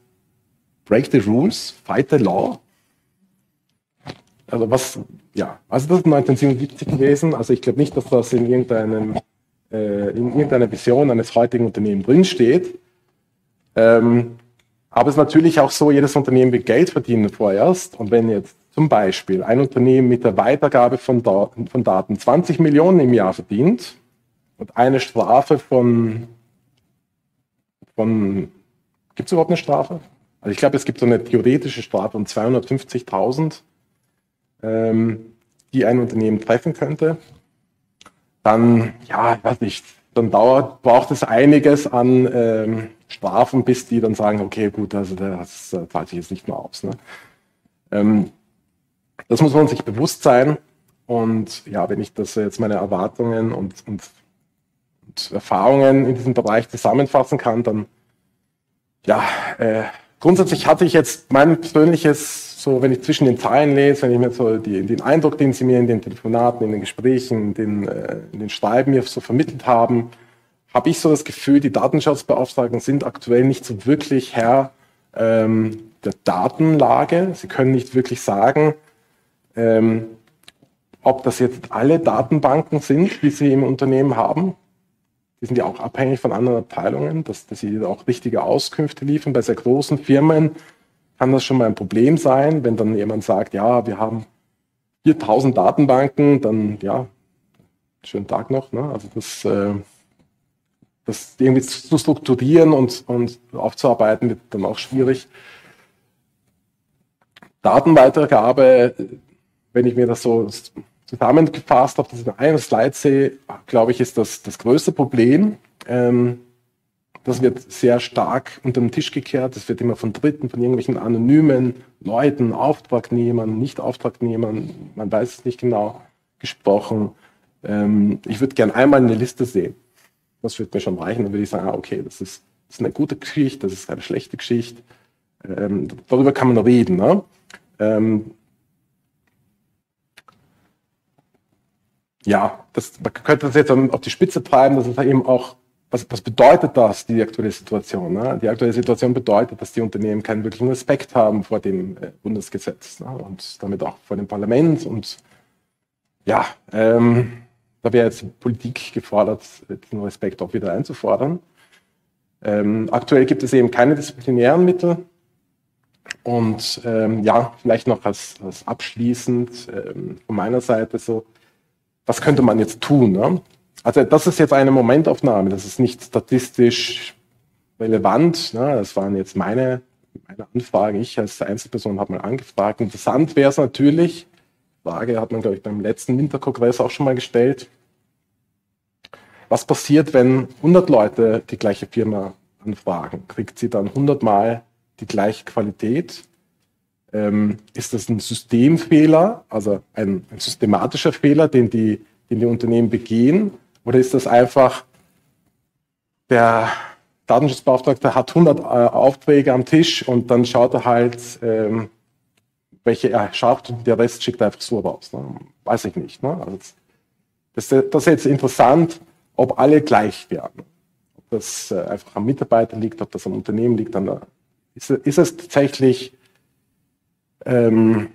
Break the rules, fight the law. Also was, ja, also das ist 1977 gewesen. Also ich glaube nicht, dass das in irgendeinem, äh, in irgendeiner Vision eines heutigen Unternehmens drinsteht. Ähm, aber es ist natürlich auch so, jedes Unternehmen will Geld verdienen vorerst. Und wenn jetzt zum Beispiel ein Unternehmen mit der Weitergabe von Daten, von Daten 20 Millionen im Jahr verdient und eine Strafe von, von gibt es überhaupt eine Strafe? Also ich glaube, es gibt so eine theoretische Strafe von 250.000, ähm, die ein Unternehmen treffen könnte. Dann, ja, ich weiß nicht, dann dauert, braucht es einiges an ähm, Strafen, bis die dann sagen, okay, gut, also das zahlt sich jetzt nicht mehr aus. Ne? Ähm, Das muss man sich bewusst sein. Und ja, wenn ich das jetzt meine Erwartungen und, und, und Erfahrungen in diesem Bereich zusammenfassen kann, dann ja, äh, grundsätzlich hatte ich jetzt mein persönliches, so wenn ich zwischen den Zeilen lese, wenn ich mir so die, den Eindruck, den Sie mir in den Telefonaten, in den Gesprächen, in den, äh, in den Schreiben mir so vermittelt haben, habe ich so das Gefühl, die Datenschutzbeauftragten sind aktuell nicht so wirklich Herr ähm, der Datenlage. Sie können nicht wirklich sagen, ähm, ob das jetzt alle Datenbanken sind, die Sie im Unternehmen haben. Die sind ja auch abhängig von anderen Abteilungen, dass, dass sie auch richtige Auskünfte liefern. Bei sehr großen Firmen kann das schon mal ein Problem sein, wenn dann jemand sagt, ja, wir haben 4000 Datenbanken, dann ja, schönen Tag noch. Ne? Also das, äh, das irgendwie zu strukturieren und, und aufzuarbeiten wird dann auch schwierig. Datenweitergabe, wenn ich mir das so zusammengefasst ich in einem Slide sehe, glaube ich, ist das das größte Problem. Ähm, das wird sehr stark unter den Tisch gekehrt. Das wird immer von Dritten, von irgendwelchen anonymen Leuten, Auftragnehmern, Nicht-Auftragnehmern, man weiß es nicht genau, gesprochen. Ähm, ich würde gerne einmal eine Liste sehen. Das würde mir schon reichen. Dann würde ich sagen, ah, okay, das ist, das ist eine gute Geschichte, das ist eine schlechte Geschichte. Ähm, darüber kann man reden. Ne? Ähm, ja, das, man könnte das jetzt auf die Spitze treiben, dass es eben auch, was, was bedeutet das, die aktuelle Situation? Ne? Die aktuelle Situation bedeutet, dass die Unternehmen keinen wirklichen Respekt haben vor dem äh, Bundesgesetz ne? und damit auch vor dem Parlament. Und ja, ähm, da wäre jetzt Politik gefordert, diesen Respekt auch wieder einzufordern. Ähm, aktuell gibt es eben keine disziplinären Mittel. Und ähm, ja, vielleicht noch als, als abschließend ähm, von meiner Seite so, was könnte man jetzt tun? Ne? Also das ist jetzt eine Momentaufnahme, das ist nicht statistisch relevant. Ne? Das waren jetzt meine, meine Anfragen. Ich als Einzelperson habe mal angefragt. Interessant wäre es natürlich, Frage hat man, glaube ich, beim letzten Winterkongress auch schon mal gestellt. Was passiert, wenn 100 Leute die gleiche Firma anfragen? Kriegt sie dann 100 Mal die gleiche Qualität? ähm, ist das ein Systemfehler, also ein, ein, systematischer Fehler, den die, den die Unternehmen begehen, oder ist das einfach der Datenschutzbeauftragte hat 100 äh, Aufträge am Tisch und dann schaut er halt, ähm, welche er schafft und der Rest schickt einfach so raus. Ne? Weiß ich nicht. Ne? Also das, das ist jetzt interessant, ob alle gleich werden. Ob das äh, einfach am Mitarbeiter liegt, ob das am Unternehmen liegt. Dann, ist, ist es tatsächlich ähm,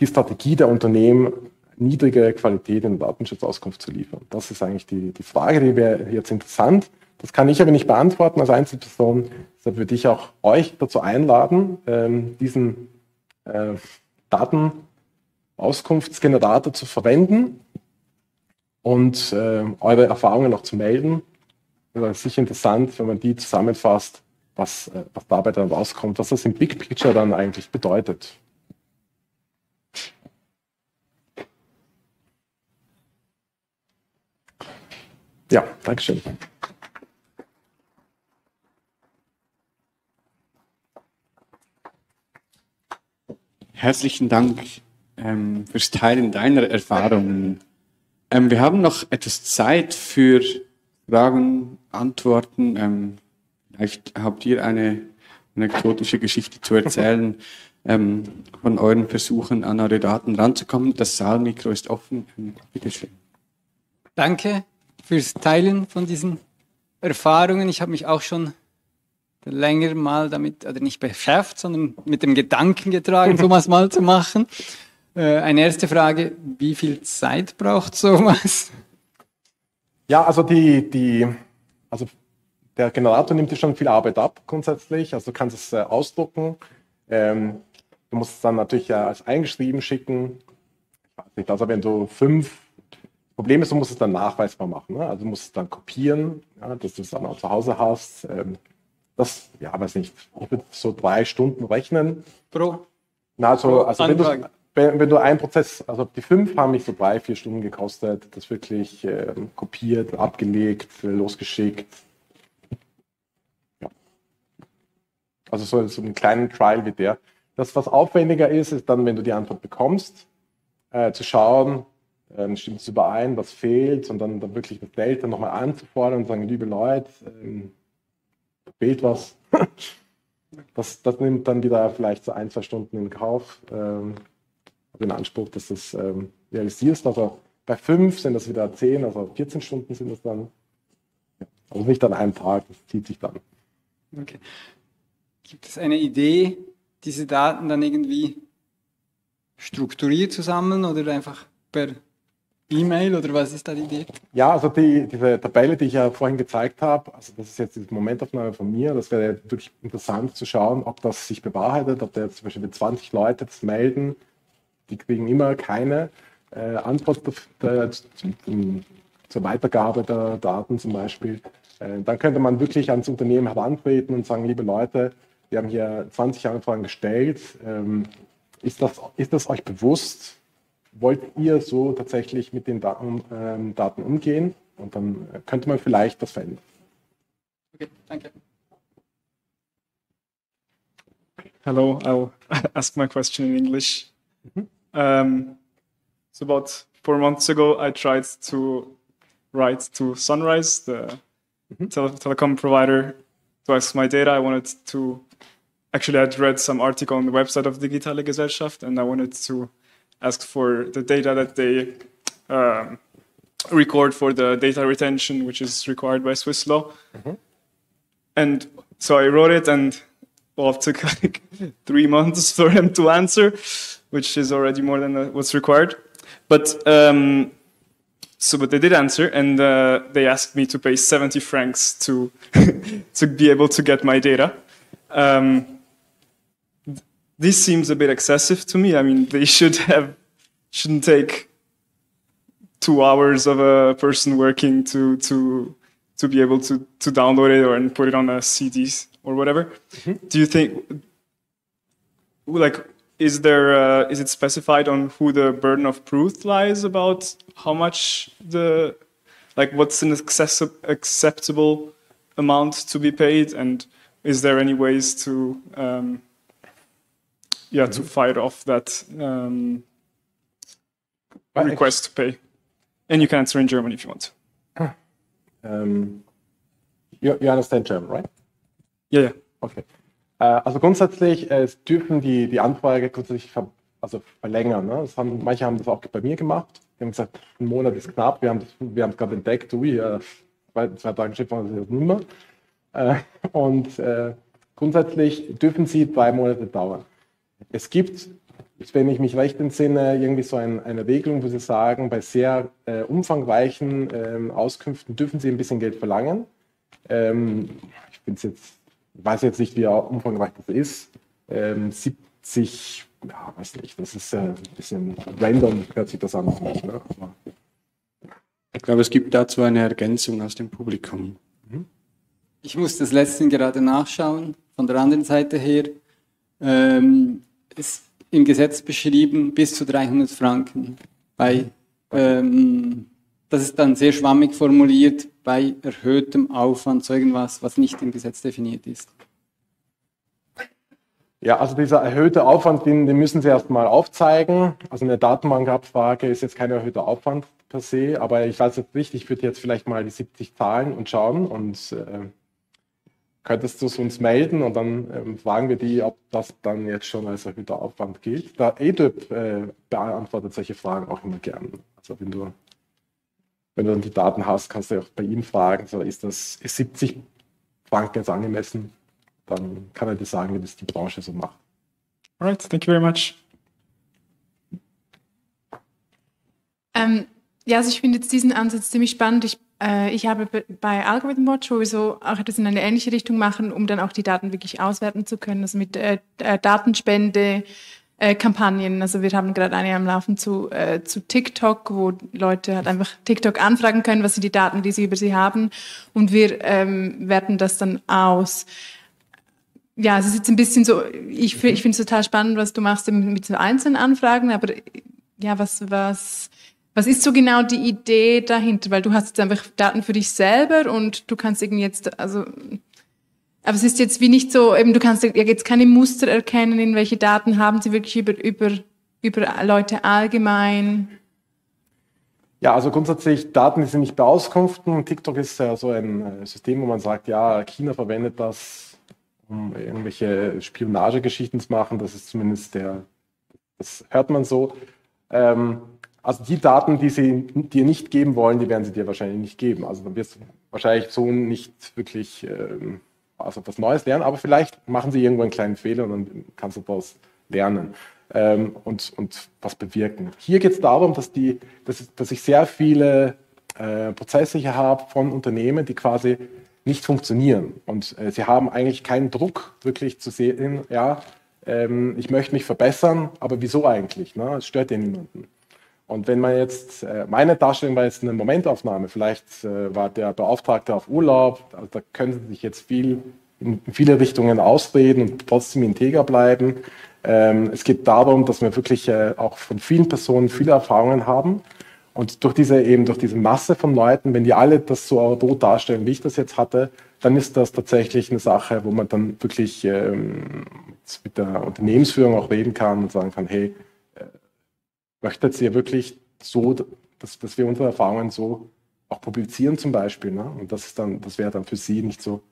die Strategie der Unternehmen, niedrige Qualität in Datenschutzauskunft zu liefern. Das ist eigentlich die, die Frage, die wäre jetzt interessant. Das kann ich aber nicht beantworten als Einzelperson. Deshalb würde ich auch euch dazu einladen, ähm, diesen äh, Datenauskunftsgenerator zu verwenden und äh, eure Erfahrungen noch zu melden. Das ist sicher interessant, wenn man die zusammenfasst was, äh, was dabei dann rauskommt, was das im Big Picture dann eigentlich bedeutet. Ja, Dankeschön. Herzlichen Dank ähm, fürs Teilen deiner Erfahrungen. Ähm, wir haben noch etwas Zeit für Fragen, Antworten. Ähm, Vielleicht habt ihr eine anekdotische Geschichte zu erzählen ähm, von euren Versuchen, an eure Daten ranzukommen. Das Saalmikro ist offen. Ähm, Bitte schön. Danke fürs Teilen von diesen Erfahrungen. Ich habe mich auch schon länger mal damit, oder nicht beschäftigt, sondern mit dem Gedanken getragen, sowas mal zu machen. Äh, eine erste Frage, wie viel Zeit braucht sowas? Ja, also die, die, also der Generator nimmt dir schon viel Arbeit ab, grundsätzlich. Also du kannst es äh, ausdrucken. Ähm, du musst es dann natürlich ja als eingeschrieben schicken. Ich weiß nicht, also wenn du fünf Problem ist, du musst es dann nachweisbar machen. Ne? Also du musst es dann kopieren, ja, dass du es dann auch zu Hause hast. Ähm, das, ja, weiß nicht, ich würde so drei Stunden rechnen. Pro? Na, also, also wenn, du, wenn, wenn, du ein Prozess, also die fünf haben mich so drei, vier Stunden gekostet, das wirklich äh, kopiert, abgelegt, losgeschickt, Also so, so einen kleinen Trial wie der, Das, was aufwendiger ist, ist dann, wenn du die Antwort bekommst, äh, zu schauen, ähm, stimmt es überein, was fehlt und dann, dann wirklich das Delta nochmal anzufordern und sagen, liebe Leute, ähm, fehlt was. das, das nimmt dann wieder vielleicht so ein, zwei Stunden in Kauf. Ähm, den Anspruch, dass du es ähm, realisierst. Also bei fünf sind das wieder zehn, also 14 Stunden sind es dann. Also nicht an einem Tag, das zieht sich dann. Okay. Gibt es eine Idee, diese Daten dann irgendwie strukturiert zu sammeln oder einfach per E-Mail oder was ist da die Idee? Ja, also die, diese Tabelle, die ich ja vorhin gezeigt habe, also das ist jetzt die Momentaufnahme von mir, das wäre wirklich interessant zu schauen, ob das sich bewahrheitet, ob da jetzt zum Beispiel 20 Leute das melden, die kriegen immer keine äh, Antwort der, zur Weitergabe der Daten zum Beispiel. Äh, dann könnte man wirklich ans Unternehmen herantreten und sagen, liebe Leute, wir haben hier 20 Anfragen gestellt, ähm, ist, das, ist das euch bewusst? Wollt ihr so tatsächlich mit den Daten, ähm, Daten umgehen? Und dann könnte man vielleicht was verändern. Okay, danke. Hello, I'll ask my question in English. Mm -hmm. um, so about four months ago, I tried to write to Sunrise, the mm -hmm. tele telecom provider, to ask my data. I wanted to actually I'd read some article on the website of Digitale Gesellschaft, and I wanted to ask for the data that they um, record for the data retention, which is required by Swiss law. Mm-hmm. And so I wrote it, and well, it took like three months for them to answer, which is already more than uh, what's required. But um, so, but they did answer, and uh, they asked me to pay 70 francs to to be able to get my data. Um, this seems a bit excessive to me. I mean, they should have shouldn't take two hours of a person working to to to be able to to download it or and put it on a CD or whatever. Mm-hmm. Do you think like is there uh, is it specified on who the burden of proof lies about how much the like what's an accessi- acceptable amount to be paid and is there any ways to um, yeah, to fight off that um, request to pay. And you can answer in German if you want. Um, you, you understand German, right? Ja, ja. Okay. Uh, also grundsätzlich, äh, es dürfen die, die Anfrage grundsätzlich ver, also verlängern. Ne? Haben, manche haben das auch bei mir gemacht. Die haben gesagt, ein Monat ist knapp, wir haben es wir gerade entdeckt, ui, äh, zwei, zwei Tage schicken wir das nicht mehr. Äh, und äh, grundsätzlich dürfen sie drei Monate dauern. Es gibt, wenn ich mich recht entsinne, irgendwie so ein, eine Regelung, wo Sie sagen, bei sehr äh, umfangreichen ähm, Auskünften dürfen Sie ein bisschen Geld verlangen. Ähm, ich bin's jetzt, weiß jetzt nicht, wie umfangreich das ist. Ähm, 70, ja, weiß nicht, das ist äh, ein bisschen random, hört sich das an. Nicht, ne? ich glaube, es gibt dazu eine Ergänzung aus dem Publikum. Mhm. Ich muss das letzte gerade nachschauen, von der anderen Seite her. Ähm, ist im Gesetz beschrieben bis zu 300 Franken. Bei, ähm, das ist dann sehr schwammig formuliert bei erhöhtem Aufwand, so irgendwas, was nicht im Gesetz definiert ist. Ja, also dieser erhöhte Aufwand, den, den müssen Sie erstmal aufzeigen. Also eine Datenbankabfrage ist jetzt kein erhöhter Aufwand per se, aber ich weiß jetzt nicht, ich würde jetzt vielleicht mal die 70 zahlen und schauen und äh, könntest du es uns melden und dann ähm, fragen wir die, ob das dann jetzt schon als erhöhter Aufwand gilt. Der EDIP äh, beantwortet solche Fragen auch immer gern. Also wenn du, wenn du dann die Daten hast, kannst du auch bei ihm fragen, so ist das ist 70 Franken jetzt angemessen? Dann kann er dir sagen, wie das die Branche so macht. Alright, thank you very much. Ähm, ja, also ich finde jetzt diesen Ansatz ziemlich spannend. Ich ich habe bei Algorithm Watch, wo wir so auch etwas in eine ähnliche Richtung machen, um dann auch die Daten wirklich auswerten zu können, also mit äh, äh, Datenspende, äh, Kampagnen. Also wir haben gerade eine am Laufen zu, äh, zu TikTok, wo Leute halt einfach TikTok anfragen können, was sind die Daten, die sie über sie haben. Und wir ähm, werten das dann aus. Ja, es ist jetzt ein bisschen so, ich, ich finde es total spannend, was du machst mit so einzelnen Anfragen, aber ja, was, was, was ist so genau die Idee dahinter? Weil du hast jetzt einfach Daten für dich selber und du kannst irgendwie jetzt, also Aber es ist jetzt wie nicht so, eben du kannst jetzt keine Muster erkennen, in welche Daten haben sie wirklich über, über, über Leute allgemein. Ja, also grundsätzlich Daten sind nicht Beauskünften. TikTok ist ja so ein äh, System, wo man sagt, ja, China verwendet das, um irgendwelche Spionagegeschichten zu machen. Das ist zumindest der, das hört man so. Ähm, also die Daten, die sie dir nicht geben wollen, die werden sie dir wahrscheinlich nicht geben. Also dann wirst du wahrscheinlich so nicht wirklich ähm, also was Neues lernen, aber vielleicht machen sie irgendwo einen kleinen Fehler und dann kannst du daraus lernen ähm, und, und was bewirken. Hier geht es darum, dass, die, dass, dass ich sehr viele äh, Prozesse hier habe von Unternehmen, die quasi nicht funktionieren. Und äh, sie haben eigentlich keinen Druck, wirklich zu sehen, ja, ähm, ich möchte mich verbessern, aber wieso eigentlich? Ne? Es stört ja niemanden. Und wenn man jetzt, äh, meine Darstellung war jetzt eine Momentaufnahme, vielleicht äh, war der Beauftragte auf Urlaub, also da können Sie sich jetzt viel in viele Richtungen ausreden und trotzdem integer bleiben. Ähm, es geht darum, dass wir wirklich äh, auch von vielen Personen viele Erfahrungen haben. Und durch diese eben durch diese Masse von Leuten, wenn die alle das so darstellen, wie ich das jetzt hatte, dann ist das tatsächlich eine Sache, wo man dann wirklich ähm, mit der Unternehmensführung auch reden kann und sagen kann, hey, möchtet ihr wirklich so, dass, dass wir unsere Erfahrungen so auch publizieren zum Beispiel. Ne? Und das, ist dann, das wäre dann für Sie nicht so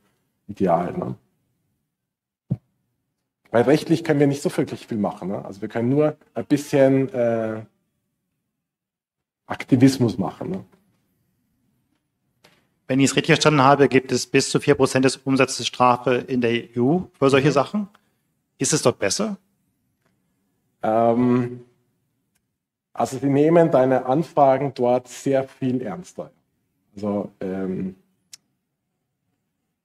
ideal. Ne? Weil rechtlich können wir nicht so wirklich viel machen. Ne? Also wir können nur ein bisschen äh, Aktivismus machen. Ne? Wenn ich es richtig verstanden habe, gibt es bis zu 4% des Umsatzes Strafe in der EU für solche mhm. Sachen. Ist es dort besser? Ähm, also sie nehmen deine Anfragen dort sehr viel ernster. Also ähm,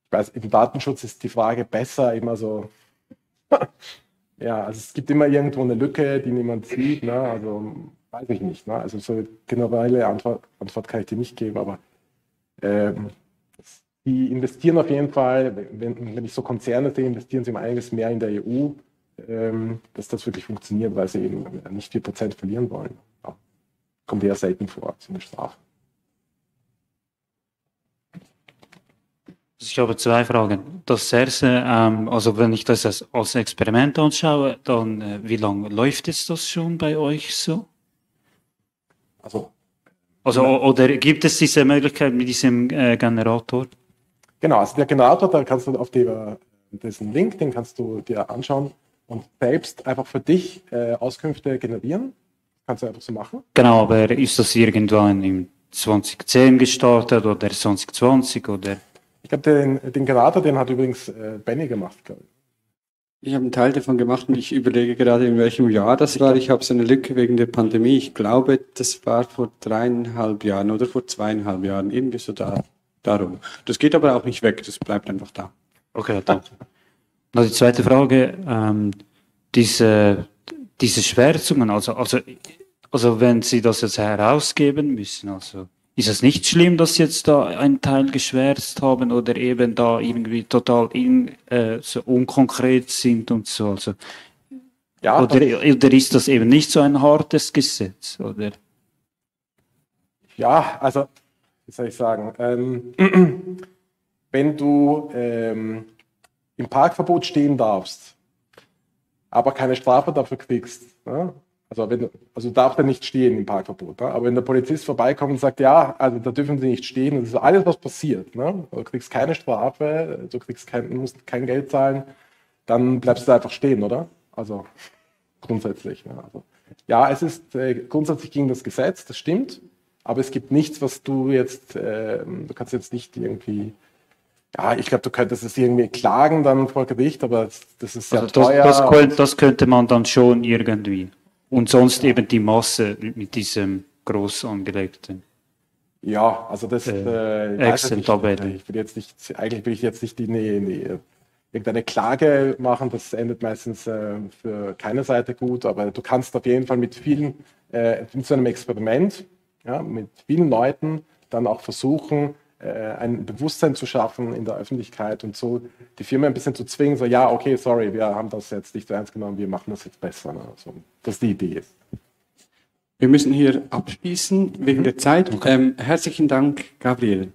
ich weiß, im Datenschutz ist die Frage besser immer so, ja, also es gibt immer irgendwo eine Lücke, die niemand sieht, ne? also weiß ich nicht. Ne? Also so eine generelle Antwort, Antwort kann ich dir nicht geben, aber ähm, die investieren auf jeden Fall, wenn, wenn ich so Konzerne sehe, investieren sie um einiges mehr in der EU ähm, dass das wirklich funktioniert, weil sie eben nicht 4% verlieren wollen. Ja. Kommt eher selten vor, so eine Strafe. Ich habe zwei Fragen. Das erste, ähm, also wenn ich das als, als Experiment anschaue, dann äh, wie lange läuft es das schon bei euch so? Also, also oder gibt es diese Möglichkeit mit diesem äh, Generator? Genau, also der Generator, da kannst du auf die, äh, diesen Link, den kannst du dir anschauen und selbst einfach für dich äh, Auskünfte generieren. Kannst du einfach so machen. Genau, aber ist das irgendwann im 2010 gestartet oder 2020 oder? Ich glaube, den, den Generator, den hat übrigens äh, Benny gemacht, glaube ich. Ich habe einen Teil davon gemacht und ich überlege gerade, in welchem Jahr das war. Ich habe so eine Lücke wegen der Pandemie. Ich glaube, das war vor dreieinhalb Jahren oder vor zweieinhalb Jahren, irgendwie so da, darum. Das geht aber auch nicht weg, das bleibt einfach da. Okay, danke. Also die zweite Frage, ähm, diese, diese Schwärzungen, also, also, also wenn Sie das jetzt herausgeben müssen, also ist es nicht schlimm, dass Sie jetzt da einen Teil geschwärzt haben oder eben da irgendwie total in, äh, so unkonkret sind und so? Also, ja, oder, oder ist das eben nicht so ein hartes Gesetz? Oder? Ja, also, wie soll ich sagen, ähm, wenn du ähm, im Parkverbot stehen darfst, aber keine Strafe dafür kriegst. Ne? Also, wenn, also darf er nicht stehen im Parkverbot. Ne? Aber wenn der Polizist vorbeikommt und sagt, ja, also da dürfen Sie nicht stehen, das ist alles, was passiert. Ne? Du kriegst keine Strafe, du kriegst kein, musst kein Geld zahlen, dann bleibst du einfach stehen, oder? Also grundsätzlich. Ne? Also, ja, es ist äh, grundsätzlich gegen das Gesetz, das stimmt, aber es gibt nichts, was du jetzt, äh, du kannst jetzt nicht irgendwie ja, ich glaube, du könntest es irgendwie klagen dann vor Gericht, aber das ist ja also teuer. Das, das, könnte, das könnte man dann schon irgendwie. Und sonst ja. eben die Masse mit diesem groß angelegten. Ja, also das äh, äh, Excel-Tabelle. Ich will jetzt nicht, eigentlich will ich jetzt nicht die, die, die irgendeine Klage machen, das endet meistens äh, für keine Seite gut, aber du kannst auf jeden Fall mit vielen, äh, mit so einem Experiment, ja, mit vielen Leuten dann auch versuchen, ein Bewusstsein zu schaffen in der Öffentlichkeit und so die Firma ein bisschen zu zwingen, so ja, okay, sorry, wir haben das jetzt nicht so ernst genommen, wir machen das jetzt besser. Ne? Also, das ist die Idee. Wir müssen hier abschließen wegen der Zeit. Okay. Ähm, herzlichen Dank, Gabriel.